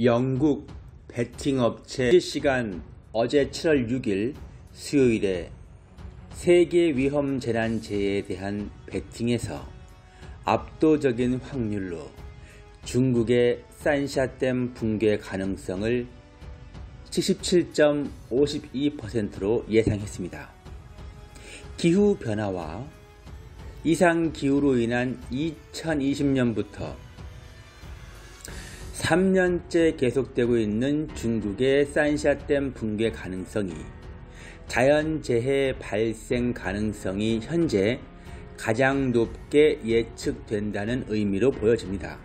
영국 베팅업체 실시간 어제 7월 6일 수요일에 세계 위험 재난 재해에 대한 베팅에서 압도적인 확률로 중국의 산샤댐 붕괴 가능성을 77.52%로 예상했습니다. 기후 변화와 이상 기후로 인한 2020년부터 3년째 계속되고 있는 중국의 산샤댐 붕괴 가능성이 자연재해 발생 가능성이 현재 가장 높게 예측된다는 의미로 보여집니다.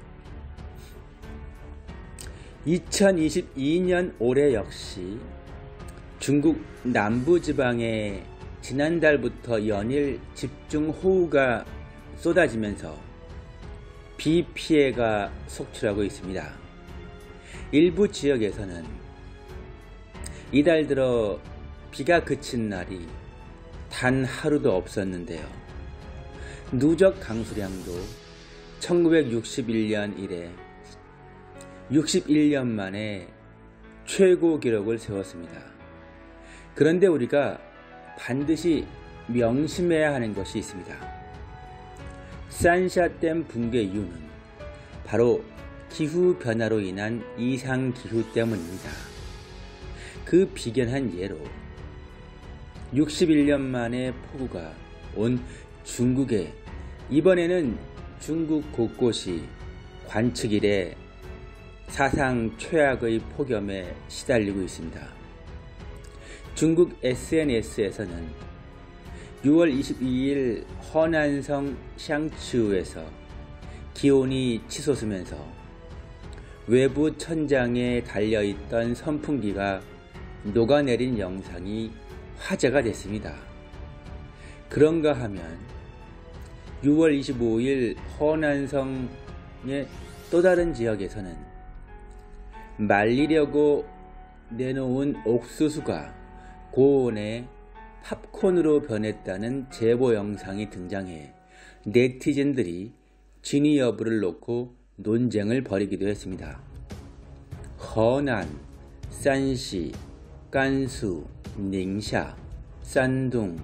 2022년 올해 역시 중국 남부지방에 지난달부터 연일 집중호우가 쏟아지면서 비 피해가 속출하고 있습니다. 일부 지역에서는 이달 들어 비가 그친 날이 단 하루도 없었는데요. 누적 강수량도 1961년 이래 61년 만에 최고 기록을 세웠습니다. 그런데 우리가 반드시 명심해야 하는 것이 있습니다. 산샤댐 붕괴 이유는 바로 기후변화로 인한 이상기후 때문입니다. 그 비견한 예로 61년 만에 폭우가 온 중국에 이번에는 중국 곳곳이 관측 이래 사상 최악의 폭염에 시달리고 있습니다. 중국 SNS에서는 6월 22일 허난성 샹츠우에서 기온이 치솟으면서 외부 천장에 달려있던 선풍기가 녹아내린 영상이 화제가 됐습니다. 그런가 하면 6월 25일 허난성의 또 다른 지역에서는 말리려고 내놓은 옥수수가 고온에 팝콘으로 변했다는 제보 영상이 등장해 네티즌들이 진위 여부를 놓고 논쟁을 벌이기도 했습니다. 허난, 산시, 깐수, 닝샤, 산둥,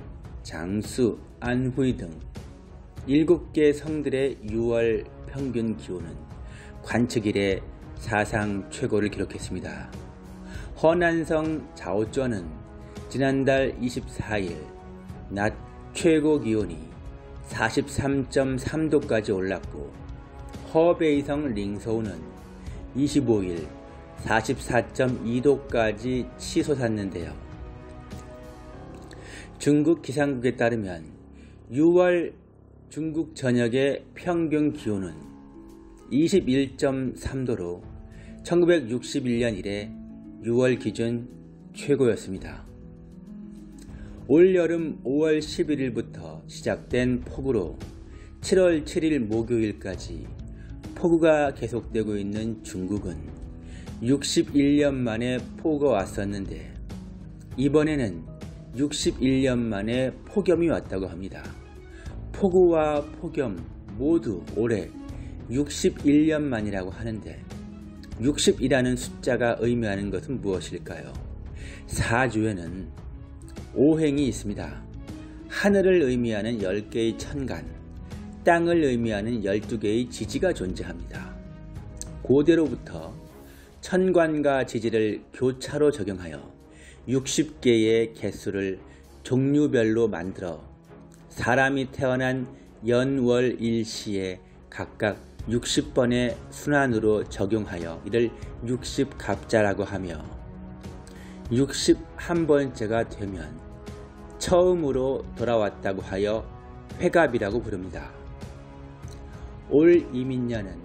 장수, 안후이 등 7개 성들의 6월 평균 기온은 관측 일에 사상 최고를 기록했습니다. 허난성 자오쩌는 지난달 24일 낮 최고 기온이 43.3도까지 올랐고 허베이성 링서우는 25일 44.2도까지 치솟았는데요. 중국 기상국에 따르면 6월 중국 전역의 평균 기온은 21.3도로 1961년 이래 6월 기준 최고였습니다. 올여름 5월 11일부터 시작된 폭우로 7월 7일 목요일까지 폭우가 계속되고 있는 중국은 61년 만에 폭우가 왔었는데 이번에는 61년 만에 폭염이 왔다고 합니다. 폭우와 폭염 모두 올해 61년 만이라고 하는데 60이라는 숫자가 의미하는 것은 무엇일까요? 사주에는 오행이 있습니다. 하늘을 의미하는 10개의 천간, 땅을 의미하는 12개의 지지가 존재합니다. 고대로부터 천관과 지지를 교차로 적용하여 60개의 개수를 종류별로 만들어 사람이 태어난 연월 일시에 각각 60번의 순환으로 적용하여 이를 60갑자라고 하며 61번째가 되면 처음으로 돌아왔다고 하여 회갑이라고 부릅니다. 올 이민년은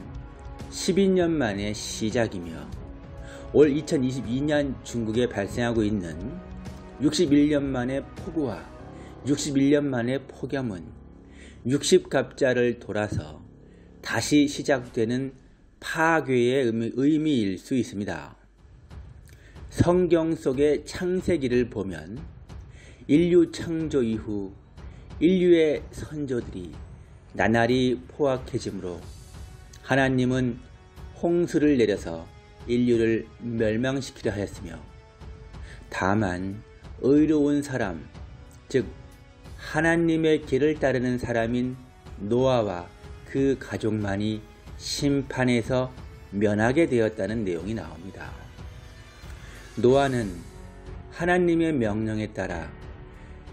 12년 만의 시작이며 올 2022년 중국에 발생하고 있는 61년 만의 폭우와 61년 만의 폭염은 60갑자를 돌아서 다시 시작되는 파괴의 의미, 의미일 수 있습니다. 성경 속의 창세기를 보면 인류 창조 이후 인류의 선조들이 나날이 포악해지므로 하나님은 홍수를 내려서 인류를 멸망시키려 하였으며 다만 의로운 사람, 즉 하나님의 길을 따르는 사람인 노아와 그 가족만이 심판에서 면하게 되었다는 내용이 나옵니다. 노아는 하나님의 명령에 따라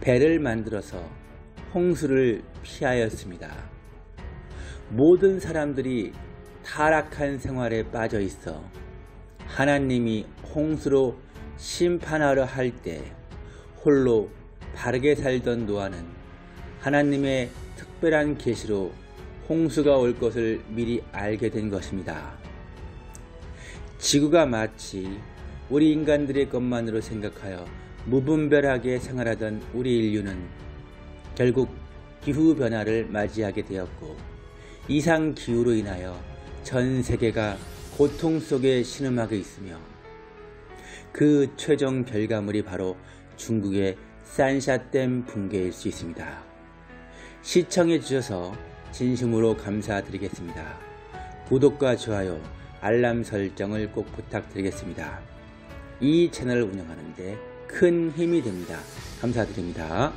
배를 만들어서 홍수를 피하였습니다. 모든 사람들이 타락한 생활에 빠져 있어 하나님이 홍수로 심판하려 할 때 홀로 바르게 살던 노아는 하나님의 특별한 계시로 홍수가 올 것을 미리 알게 된 것입니다. 지구가 마치 우리 인간들의 것만으로 생각하여 무분별하게 생활하던 우리 인류는 결국 기후 변화를 맞이하게 되었고 이상 기후로 인하여 전 세계가 고통 속에 신음하고 있으며 그 최종 결과물이 바로 중국의 산샤댐 붕괴일 수 있습니다. 시청해 주셔서 진심으로 감사드리겠습니다. 구독과 좋아요, 알람 설정을 꼭 부탁드리겠습니다. 이 채널을 운영하는 데 큰 힘이 됩니다. 감사드립니다.